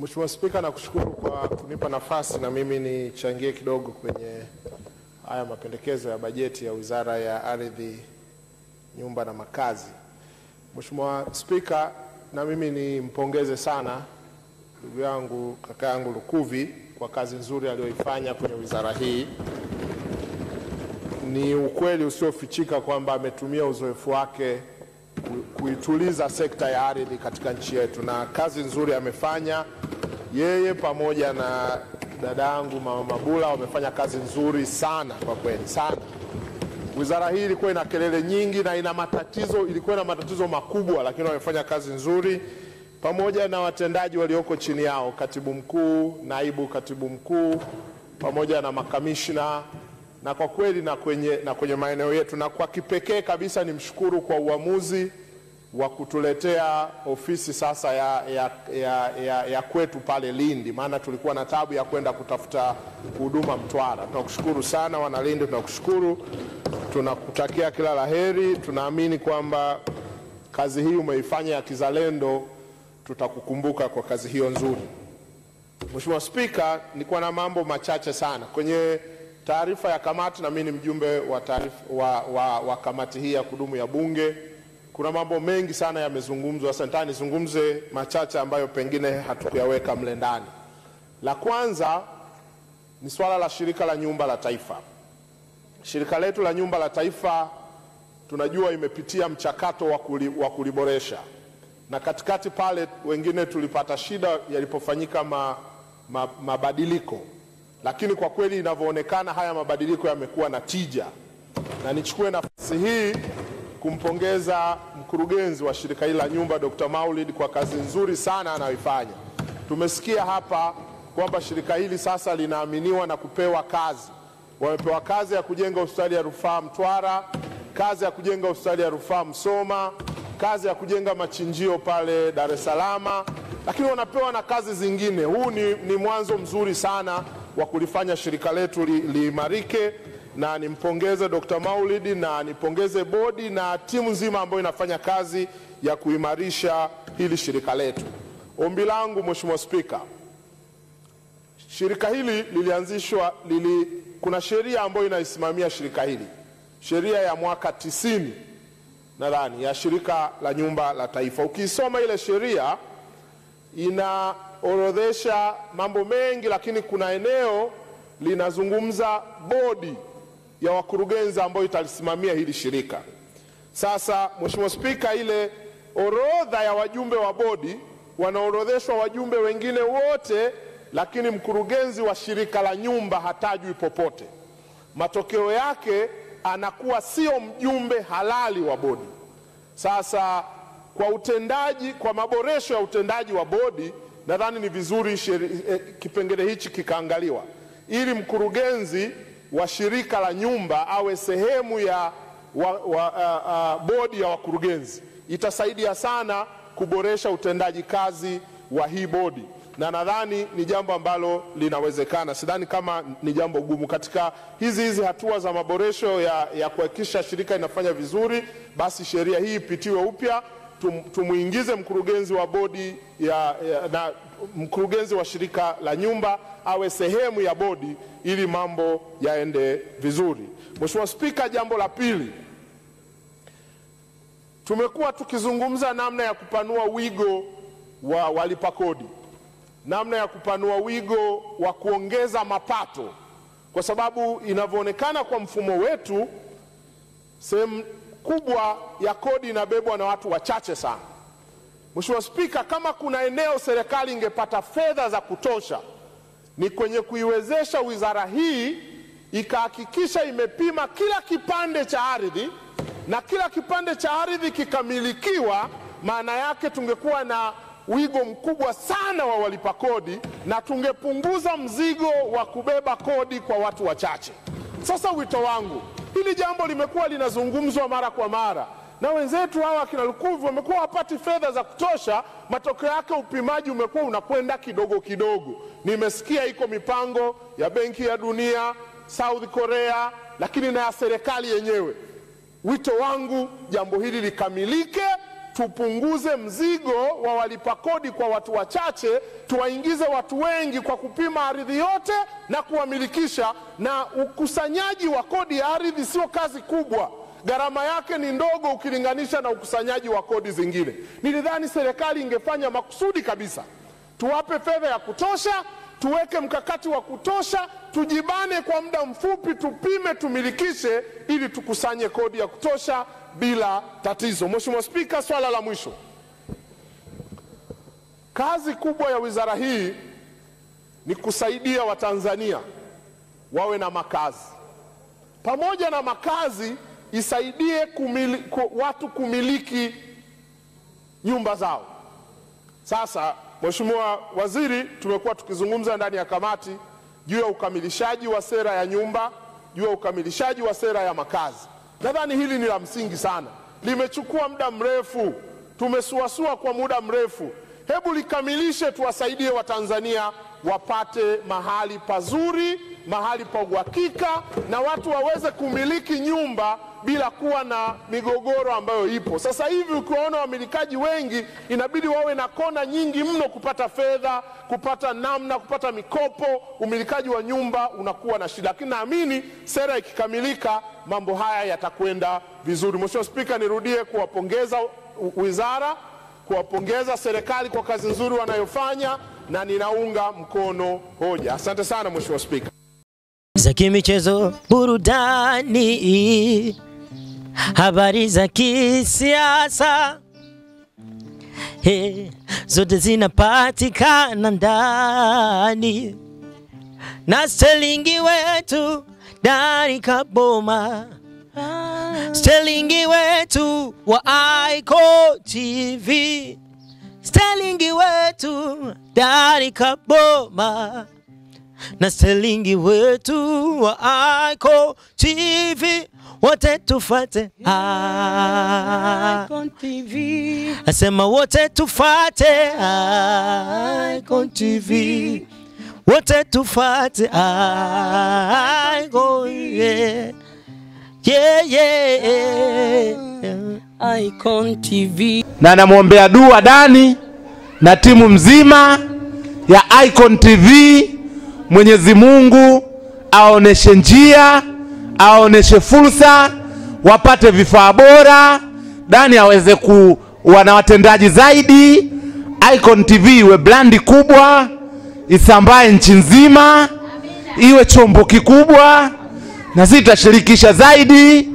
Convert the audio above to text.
Mheshimiwa Spika, nakushukuru kwa kunipa nafasi na mimi nichangie kidogo kwenye haya mapendekezo ya bajeti ya Wizara ya Ardhi, Nyumba na Makazi. Mheshimiwa Spika, na mimi nimpongeze sana ndugu yangu kaka yangu Lukuvi kwa kazi nzuri aliyoifanya kwenye wizara hii. Ni ukweli usiofichika kwamba ametumia uzoefu wake kuituliza sekta ya ardhi katika nchi yetu, na kazi nzuri amefanya yeye pamoja na dadangu Mama Mabula, wamefanya kazi nzuri sana kwa kweli sana. Wizara hii ilikuwa ina kelele nyingi na ina matatizo, ilikuwa na matatizo makubwa, lakini wamefanya kazi nzuri pamoja na watendaji walioko chini yao, katibu mkuu, naibu katibu mkuu, pamoja na makamishna na kwa kweli na kwenye, na kwenye maeneo yetu, na kwa kipekee kabisa nimshukuru kwa uamuzi wa kutuletea ofisi sasa ya, ya, ya, ya, ya kwetu pale Lindi, maana tulikuwa na tabu ya kwenda kutafuta huduma Mtwara. Tunakushukuru sana wana Lindi, tunakushukuru, tunakutakia kila la heri. Tunaamini kwamba kazi hii umeifanya ya kizalendo, tutakukumbuka kwa kazi hiyo nzuri. Mheshimiwa Spika, nilikuwa na mambo machache sana kwenye taarifa ya kamati, na mimi ni mjumbe wa, taarifa, wa, wa, wa kamati hii ya kudumu ya Bunge. Kuna mambo mengi sana yamezungumzwa. Sasa nataka nizungumze machache ambayo pengine hatukuyaweka mle ndani. La kwanza ni swala la shirika la nyumba la taifa. Shirika letu la nyumba la taifa tunajua imepitia mchakato wa kuliboresha, na katikati pale wengine tulipata shida yalipofanyika ma, ma, mabadiliko, lakini kwa kweli inavyoonekana haya mabadiliko yamekuwa na tija, na nichukue nafasi hii kumpongeza mkurugenzi wa shirika hili la nyumba Dr. Maulid kwa kazi nzuri sana anayoifanya. Tumesikia hapa kwamba shirika hili sasa linaaminiwa na kupewa kazi. Wamepewa kazi ya kujenga hospitali ya rufaa Mtwara, kazi ya kujenga hospitali ya rufaa Msoma, kazi ya kujenga machinjio pale Dar es Salaam, lakini wanapewa na kazi zingine. Huu ni, ni mwanzo mzuri sana wa kulifanya shirika letu liimarike li- na nimpongeze Dr. Maulidi na nipongeze bodi na timu nzima ambayo inafanya kazi ya kuimarisha hili shirika letu. Ombi langu Mheshimiwa Spika, shirika hili lilianzishwa lili, kuna sheria ambayo inaisimamia shirika hili, sheria ya mwaka tisini nadhani ya shirika la nyumba la taifa. Ukiisoma ile sheria inaorodhesha mambo mengi, lakini kuna eneo linazungumza bodi ya wakurugenzi ambayo italisimamia hili shirika. Sasa Mheshimiwa Spika, ile orodha ya wajumbe wa bodi wanaorodheshwa wajumbe wengine wote, lakini mkurugenzi wa shirika la nyumba hatajwi popote. Matokeo yake anakuwa sio mjumbe halali wa bodi. Sasa kwa utendaji, kwa maboresho ya utendaji wa bodi, nadhani ni vizuri eh, kipengele hichi kikaangaliwa ili mkurugenzi wa shirika la nyumba awe sehemu ya wa, wa, uh, uh, bodi ya wakurugenzi. Itasaidia sana kuboresha utendaji kazi wa hii bodi, na nadhani ni jambo ambalo linawezekana. Sidhani kama ni jambo gumu. Katika hizi hizi hatua za maboresho ya, ya kuhakikisha shirika inafanya vizuri, basi sheria hii ipitiwe upya tum, tumuingize mkurugenzi wa bodi ya, ya, na mkurugenzi wa shirika la nyumba awe sehemu ya bodi ili mambo yaende vizuri. Mheshimiwa Spika, jambo la pili, tumekuwa tukizungumza namna ya kupanua wigo wa walipa kodi, namna ya kupanua wigo wa kuongeza mapato, kwa sababu inavyoonekana kwa mfumo wetu sehemu kubwa ya kodi inabebwa na watu wachache sana. Mheshimiwa Spika, kama kuna eneo serikali ingepata fedha za kutosha ni kwenye kuiwezesha wizara hii ikahakikisha imepima kila kipande cha ardhi na kila kipande cha ardhi kikamilikiwa, maana yake tungekuwa na wigo mkubwa sana wa walipa kodi na tungepunguza mzigo wa kubeba kodi kwa watu wachache. Sasa wito wangu, hili jambo limekuwa linazungumzwa mara kwa mara na wenzetu hawa akina Lukuvi wamekuwa wapati fedha za kutosha. Matokeo yake upimaji umekuwa unakwenda kidogo kidogo. Nimesikia iko mipango ya Benki ya Dunia, South Korea, lakini na ya serikali yenyewe. Wito wangu jambo hili likamilike tupunguze mzigo wa walipa kodi kwa watu wachache, tuwaingize watu wengi kwa kupima ardhi yote na kuwamilikisha. Na ukusanyaji wa kodi ya ardhi sio kazi kubwa, gharama yake ni ndogo ukilinganisha na ukusanyaji wa kodi zingine. Nilidhani serikali ingefanya makusudi kabisa, tuwape fedha ya kutosha, tuweke mkakati wa kutosha, tujibane kwa muda mfupi, tupime, tumilikishe, ili tukusanye kodi ya kutosha bila tatizo. Mheshimiwa Spika, swala la mwisho, kazi kubwa ya wizara hii ni kusaidia Watanzania wawe na makazi. Pamoja na makazi, isaidie kumili, ku, watu kumiliki nyumba zao. Sasa Mheshimiwa Waziri, tumekuwa tukizungumza ndani ya kamati juu ya ukamilishaji wa sera ya nyumba, juu ya ukamilishaji wa sera ya makazi. Nadhani hili ni la msingi sana, limechukua muda mrefu, tumesuasua kwa muda mrefu. Hebu likamilishe, tuwasaidie Watanzania wapate mahali pazuri, mahali pa uhakika, na watu waweze kumiliki nyumba bila kuwa na migogoro ambayo ipo sasa hivi. Ukiwaona wamilikaji wengi, inabidi wawe na kona nyingi mno kupata fedha, kupata namna, kupata mikopo. Umilikaji wa nyumba unakuwa na shida, lakini naamini sera ikikamilika, mambo haya yatakwenda vizuri. Mheshimiwa Spika, nirudie kuwapongeza wizara, kuwapongeza serikali kwa kazi nzuri wanayofanya na ninaunga mkono hoja. Asante sana Mheshimiwa Spika. Za kimichezo, burudani, habari za kisiasa, hey, zote zinapatikana ndani na Sterlingi wetu Dari Kaboma, Sterlingi wetu wa Aiko TV, Sterlingi wetu Dari Kaboma na Sterlingi wetu wa Aiko TV wote tufate Icon TV. asema wote tufate Icon TV wote tufate Icon yeah. Yeah, yeah. Icon TV. na namwombea dua Dani na timu mzima ya Icon TV. Mwenyezi Mungu aoneshe njia, aoneshe fursa, wapate vifaa bora, Dani aweze kuwa na watendaji zaidi, Icon TV iwe brandi kubwa, isambae nchi nzima, iwe chombo kikubwa, na sisi tutashirikisha zaidi